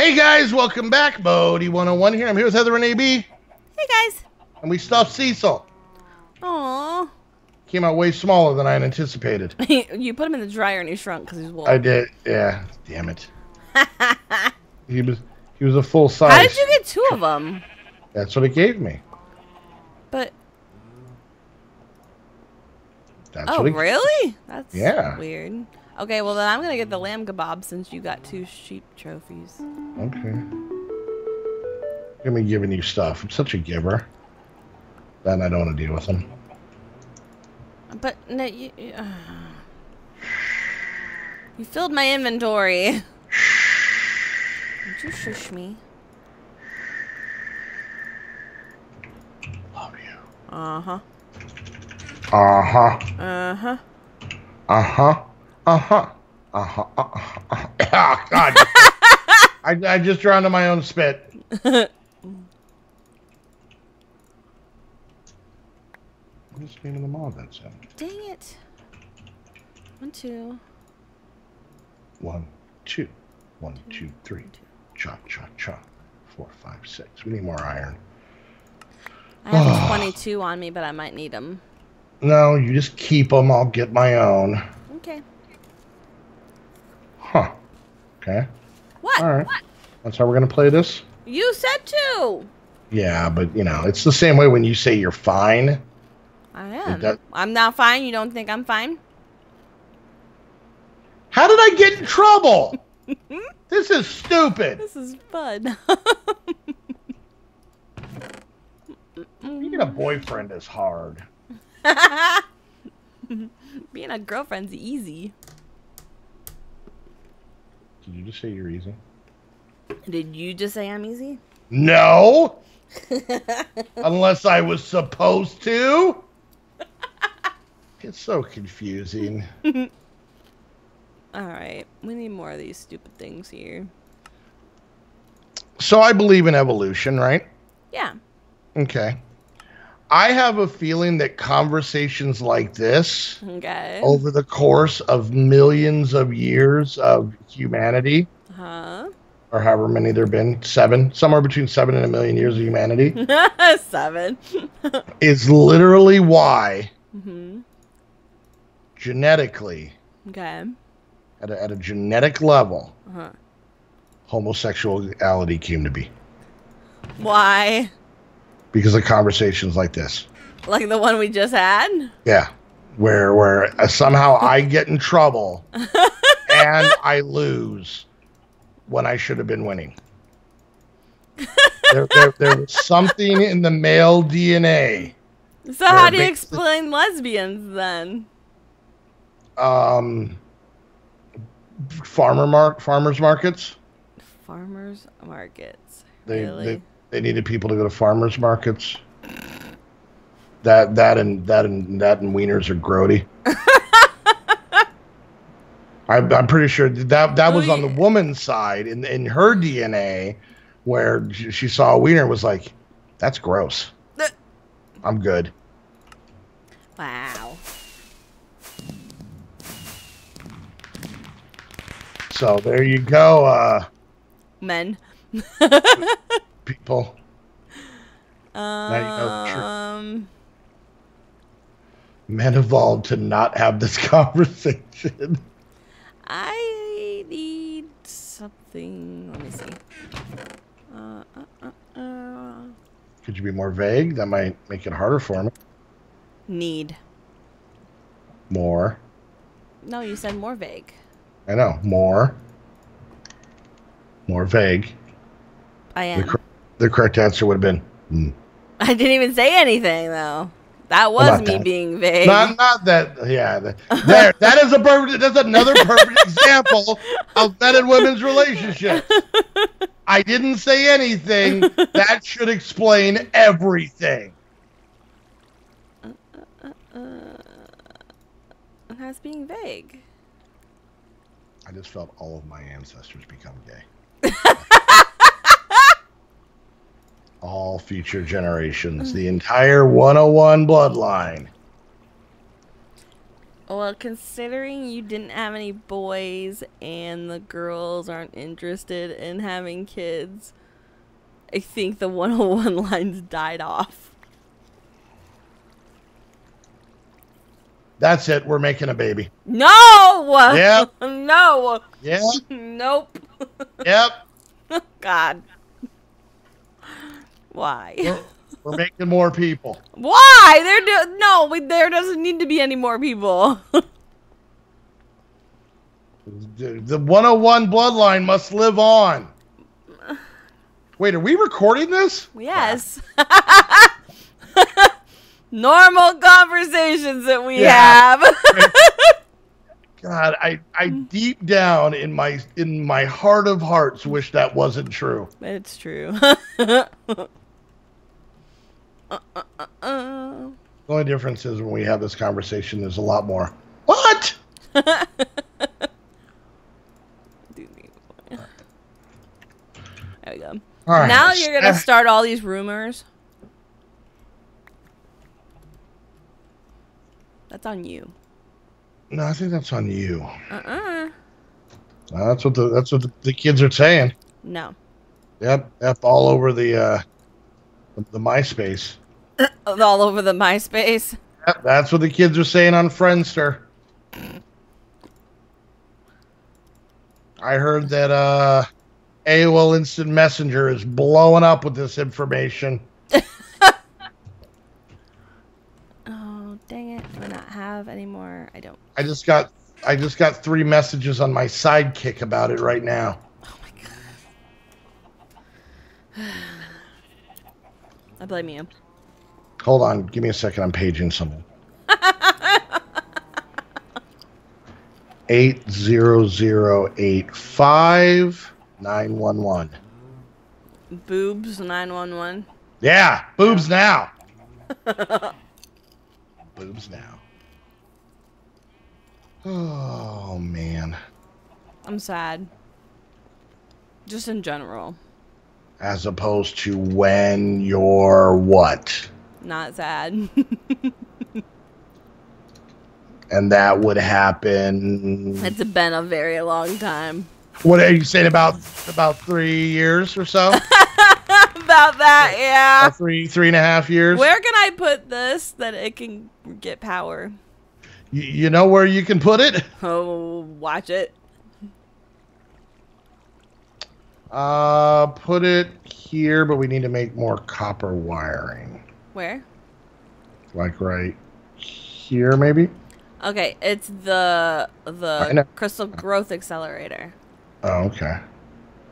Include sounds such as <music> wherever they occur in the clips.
Hey guys, welcome back. Modii 101 here. I'm here with Heather and AB, Hey guys. and we stuffed Cecil. Aw. Came out way smaller than I had anticipated. <laughs> you put him in the dryer and he shrunk because he's wool. I did. Yeah. Damn it. <laughs> He was he was a full size. How did you get two of them? That's what it gave me. But That's oh, really? That's Yeah. weird. Okay, well then I'm gonna get the lamb kebab since you got two sheep trophies. Okay. Give me giving you stuff. I'm such a giver. Then I don't want to deal with them. But no, you, you, uh, you filled my inventory. Would you shush me? Love you. Uh huh. Uh huh. Uh huh. Uh huh. Uh huh. Uh huh. Uh huh. Uh-huh. Ah, God. <laughs> I, I just drowned in my own spit. <laughs> What's the name of the mod that's in? Dang it. One, two. One, two. One, two, three. Cha, cha, cha. Four, five, six. We need more iron. I have 22 on me, but I might need them. No, you just keep them. I'll get my own. Okay. Okay. What? All right. That's how we're going to play this? You said two. Yeah, but, you know, it's the same way when you say you're fine. I am. I'm not fine. You don't think I'm fine? How did I get in trouble? <laughs> this is stupid. This is fun. <laughs> Being a boyfriend is hard. <laughs> Being a girlfriend's easy. Did you just say you're easy? Did you just say I'm easy? No. Unless I was supposed to. <laughs> It's so confusing. All right. We need more of these stupid things here. So I believe in evolution, right? Yeah. Okay. I have a feeling that conversations like this Okay. over the course of millions of years of humanity, Huh? or however many there have been, seven, somewhere between seven and a million years of humanity, <laughs> Seven. <laughs> is literally why hmm genetically, Okay. at a, at a genetic level, Uh-huh. homosexuality came to be. Why? Because of conversations like this. Like the one we just had? Yeah. Where where uh, somehow I get in trouble <laughs> and I lose when I should have been winning. there, there, there was something in the male DNA. So how do you explain lesbians then? Um, farmer mark farmers markets. Farmers markets. They, really? they they needed people to go to farmers markets. That that and that and that and wieners are grody. <laughs> I'm, I'm pretty sure that that was on the woman's side in in her DNA, where she saw a wiener and was like, "That's gross. <laughs> I'm good." wow. So there you go, uh, Men. <laughs> people. you know the truth. Um. Men evolved to not have this <laughs> conversation. I need something. Let me see. Uh, uh, uh, uh. Could you be more vague? That might make it harder for me. Need. More. No, you said more vague. I know. More. More vague. I am. cor- the correct answer would have been mm. I didn't even say anything though. That was me that. being vague. not not that. Yeah, the, there. That is a perfect. That's another perfect <laughs> example of men and women's relationships. I didn't say anything. That should explain everything. That's being vague. I just felt all of my ancestors become gay. <laughs> all future generations, mm. the entire 101 bloodline. Well, considering you didn't have any boys and the girls aren't interested in having kids, I think the 101 <laughs> lines died off. That's it. We're making a baby. No! Yep. <laughs> no! Yeah. <laughs> Nope. Yep. God. Why? We're, we're making more people. <laughs> Why? There do- no, we- there doesn't need to be any more people. <laughs> The the 101 bloodline must live on. Wait, are we recording this? yes. <laughs> Normal conversations that we Yeah. have. God, I, I deep down in my in my heart of hearts wish that wasn't true. it's true. Uh, uh, uh, uh. The only difference is when we have this conversation, there's a lot more. What? <laughs> There we go. All right. Now you're gonna Uh, start all these rumors. That's on you. No, I think that's on you. Uh-uh. No, that's what the that's what the, the kids are saying. No. Yep, yep, all over the uh the, the MySpace. <laughs> All over the MySpace. Yep, that's what the kids are saying on Friendster. I heard that uh AOL Instant Messenger is blowing up with this information. <laughs> Oh, dang it. Do I not have any more? I don't. I just got I just got three messages on my sidekick about it right now. Oh my god. <sighs> I blame you. Hold on, give me a second. I'm paging someone. <laughs> Eight zero zero eight five nine one one. Boobs 911. Yeah, boobs now. <laughs> boobs now. Oh man. I'm sad. Just in general. As opposed to when you're what? Not sad. <laughs> And that would happen. it's been a very long time. What are you saying about about three years or so? <laughs> About that, yeah. About three three and a half years. Where can I put this that it can get power? You, you know where you can put it? <laughs> Oh, watch it. Uh, put it here, but we need to make more copper wiring. Where? Like right here, maybe. Okay, it's the the crystal growth accelerator. Oh, okay.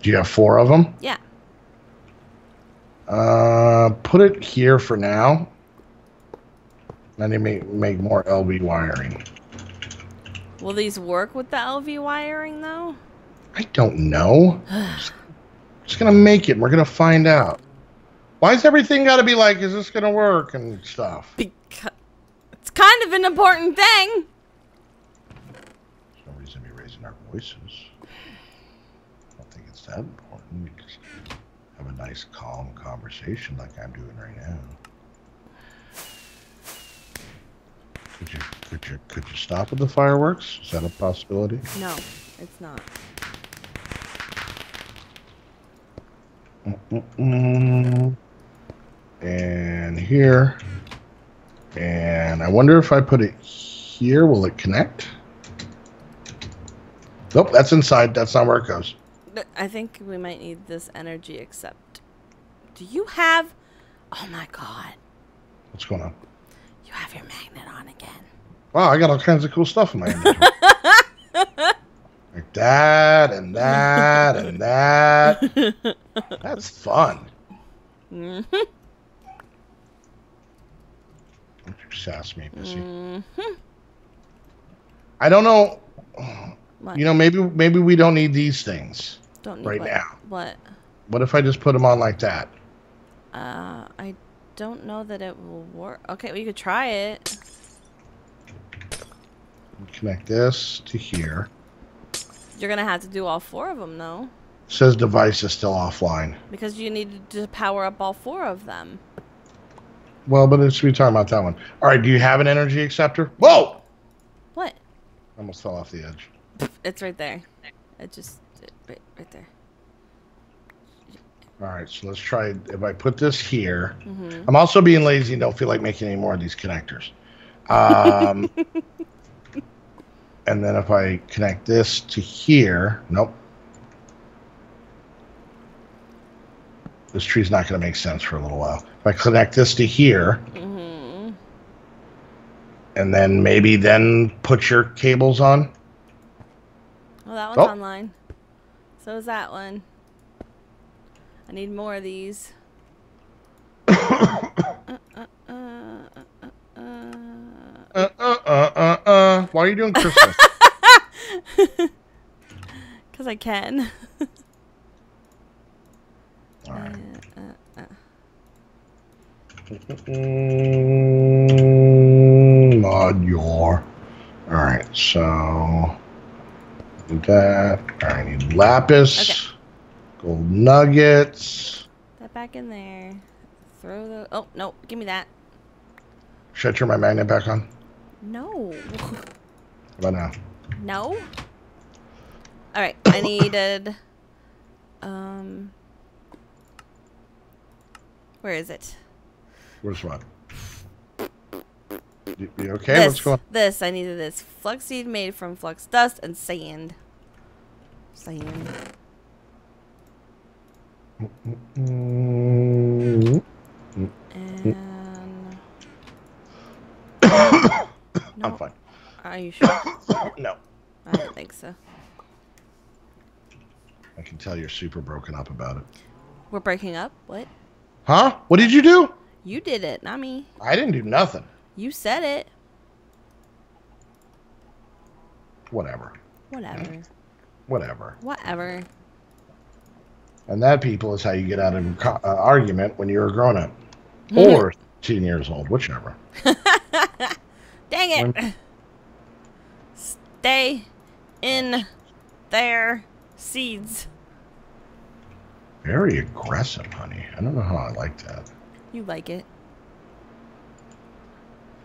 Do you have four of them? Yeah. Uh, put it here for now. Then they make make more LV wiring. Will these work with the LV wiring though? I don't know. <sighs> Just gonna make it. and We're gonna find out. Why's everything got to be like? Is this gonna work and stuff? Because it's kind of an important thing. There's no reason to be raising our voices. I don't think it's that important. We just have a nice, calm conversation like I'm doing right now. Could you, could you, could you stop with the fireworks? Is that a possibility? No, it's not. Mm-mm. And here. And I wonder if I put it here, will it connect? Nope, that's inside. That's not where it goes. I think we might need this energy acceptor. Do you have? Oh my god, What's going on? you have your magnet on again. Wow, I got all kinds of cool stuff in my inventory. <laughs> like that and that and that. <laughs> That's fun. Mhm. Don't you sass me, Missy. Mhm. I don't know. What? You know, maybe maybe we don't need these things. Don't need right what? now. What? What if I just put them on like that? Uh, I don't know that it will work. Okay, we could try it. Connect this to here. You're gonna have to do all four of them, though, says device is still offline. because you need to power up all four of them. Well, but it's we talking about that one. All right, do you have an energy acceptor? Whoa! What? Almost fell off the edge. It's right there. It just right, right there. All right, so let's try. If I put this here, hmm I'm also being lazy and don't feel like making any more of these connectors. Um, <laughs> and then if I connect this to here, nope. This tree's not going to make sense for a little while. If I connect this to here, hmm and then maybe then put your cables on. Well, that one's Oh. online. So is that one. I need more of these. uh, uh, uh, uh, uh, uh. Uh, uh, uh, uh, uh. Why are you doing Christmas? Cause I can. All right. Uh, uh, uh. Mm, Mod your. All right, so that. I need lapis, Okay. gold nuggets. That back in there. Throw the. Oh no! Give me that. Should I turn my magnet back on? No. How about now? No. All right. I needed. Um. Where is it? Where's what? You, you okay? this. What's going? on? This. I needed this flux seed made from flux dust and sand. Sand. And. <coughs> I'm fine. Are you sure? <coughs> No, I don't think so. I can tell you're super broken up about it. We're breaking up. What? Huh? What did you do? You did it, not me. I didn't do nothing. You said it. Whatever. Whatever. Whatever. Whatever. And that, people, is how you get out of an uh, argument when you're a grown up <laughs> or 10 years old, whichever. <laughs> Dang it. Stay in their seeds. Very aggressive, honey. I don't know how I like that. You like it.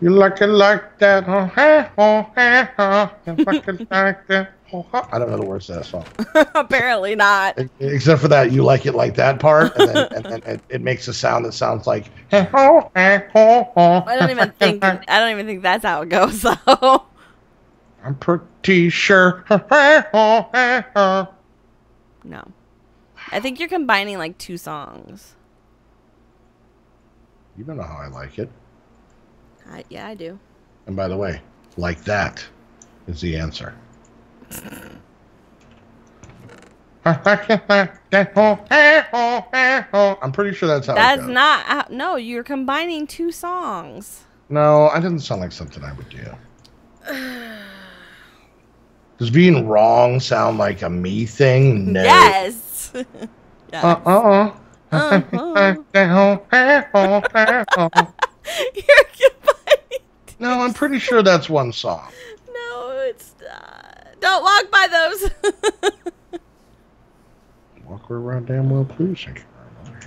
You like it like that, huh? Hey, oh, hey, huh? <laughs> Like it like that. oh. I don't know the words to that song. <laughs> Apparently not. Except for that, you like it like that part, and then, and then it, it makes a sound that sounds like. Hey, oh, oh, oh. I don't even think I don't even think that's how it goes <laughs> though. I'm pretty sure. Hey, oh, hey, oh. No. I think you're combining like two songs. You don't know how I like it. I, yeah, I do. And by the way, like that is the answer. <laughs> I'm pretty sure that's how it That's not how, no, you're combining two songs. No, I didn't sound like something I would do. Does being wrong sound like a me thing? No. Yes. <laughs> yes. Uh-uh. Uh-huh. no. I'm pretty sure that's one song. No, it's not. Don't walk by those. Walk around damn well, please. Thank you very much.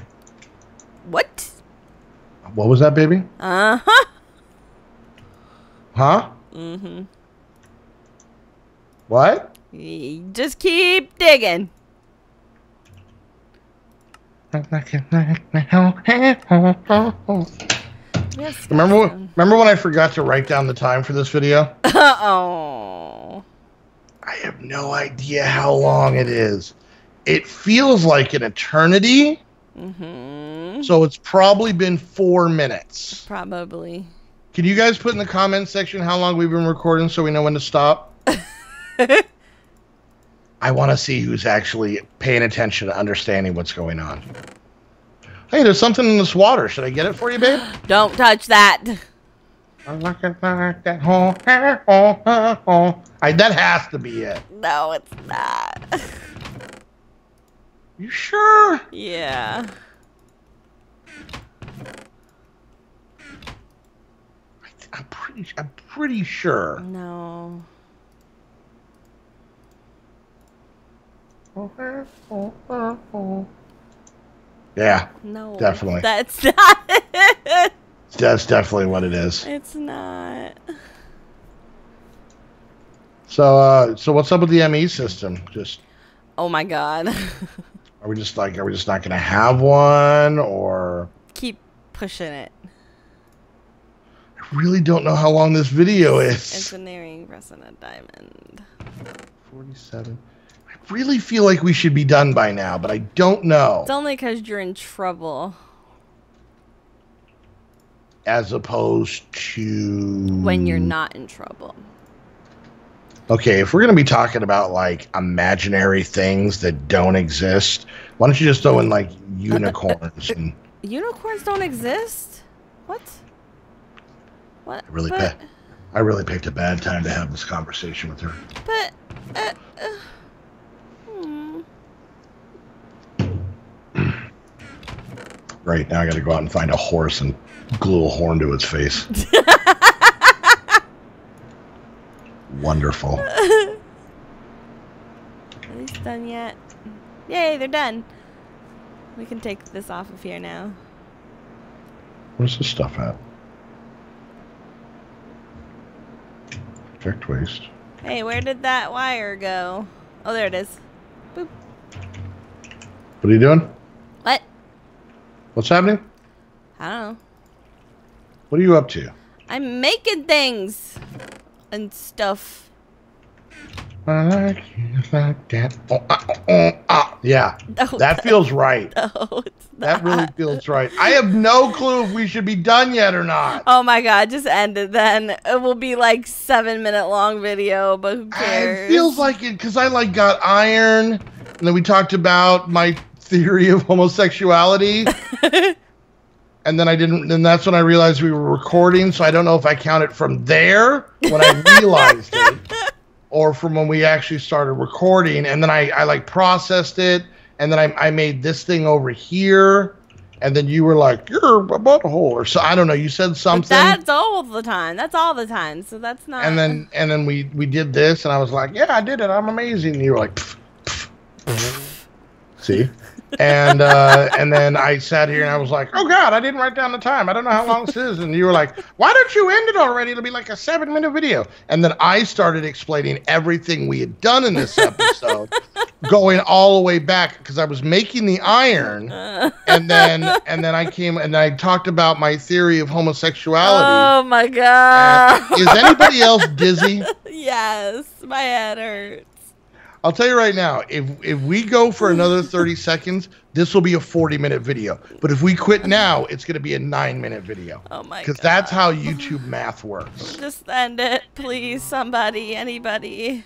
what? What was that, baby? Uh huh. Huh? Mm-hmm. What? Just keep digging. Yes. Remember, when- remember when I forgot to write down the time for this video? <laughs> oh. I have no idea how long it is. It feels like an eternity, Mm-hmm. so it's probably been four minutes. Probably. Can you guys put in the comments section how long we've been recording so we know when to stop? <laughs> I want to see who's actually paying attention to understanding what's going on. Hey, there's something in this water. Should I get it for you, babe? <gasps> Don't touch that. I like it like that. I, that has to be it. No, it's not. You sure? yeah. I'm pretty. I'm pretty sure. No. Yeah, No. Definitely. That's not it. that's definitely what it is. It's not. So, uh, so what's up with the ME system? Just Oh my god. are we just like are we just not gonna have one, or Keep pushing it. I really don't know how long this video is. Engineering pressing a diamond. Forty-seven. Really feel like we should be done by now, but I don't know. It's only because you're in trouble As opposed to when you're not in trouble. Okay, if we're gonna be talking about like imaginary things that don't exist, why don't you just throw in like <laughs> uh, uh, uh, unicorns and Unicorns don't exist? What? What? I really but, I really picked a bad time to have this conversation with her. But. Uh, uh, hmm. Right now I gotta go out and find a horse and glue a horn to its face. <laughs> Wonderful. Are these done yet? Yay, they're done. We can take this off of here now. Where's this stuff at? Checked waste. Hey, where did that wire go? Oh, there it is. Boop. What are you doing? What? What's happening? I don't know. What are you up to? I'm making things and stuff. I like you like that. Oh, ah, oh, oh, ah. Yeah, Oh, that feels right. <laughs> No, it's That really feels right. I have no clue if we should be done yet or not. Oh my god, just end it then. It will be like seven minute long video, but who cares? It feels like it because I like got iron, and then we talked about my theory of homosexuality, <laughs> and then I didn't. And that's when I realized we were recording. So I don't know if I count it from there when I <laughs> realized it, or from when we actually started recording. And then I, I like processed it, and then I, I made this thing over here. And then you were like, "You're a butthole," or so I don't know. You said But something. that's all the time. That's all the time. So that's not. and then and then we we did this and i was like yeah i did it i'm amazing and you were like "Pff, pff, pff." see and uh and then i sat here and i was like oh god i didn't write down the time. I don't know how long this is. And you were like why don't you end it already? It'll be like a seven minute video. And then i started explaining everything we had done in this episode going all the way back because i was making the iron. And then and then i came and i talked about my theory of homosexuality. Oh my god. is anybody else dizzy? <laughs> yes, my head hurts. I'll tell you right now, if if we go for another <laughs> 30 seconds, this will be a 40 minute video. But if we quit now, it's going to be a 9 minute video. Oh my god. Cuz that's how YouTube math works. Just end it, please. Somebody, anybody.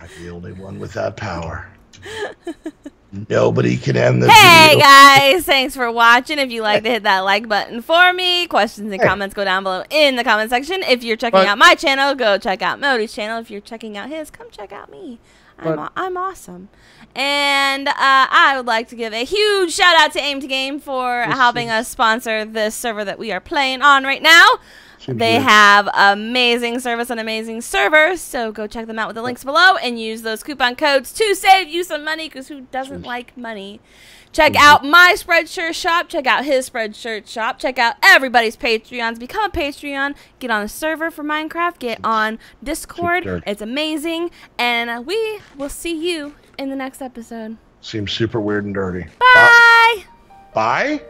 I'm the only one with that power. <laughs> Nobody can end the Hey video. guys, thanks for watching. If you like to hit that like button for me, questions and Hey. comments go down below in the comment section. If you're checking But- out my channel, go check out Modii's channel. If you're checking out his, come check out me. I'm, But- aw- I'm awesome. And uh, I would like to give a huge shout out to Aim to Game for helping is- us sponsor this server that we are playing on right now. They have amazing service and amazing servers, so go check them out with the links below and use those coupon codes to save you some money because who doesn't like money? Check out my Spreadshirt shop, check out his Spreadshirt shop, check out everybody's Patreons, become a Patreon, get on the server for Minecraft, get on Discord. It's amazing, and we will see you in the next episode. Seems super weird and dirty. Bye! Bye?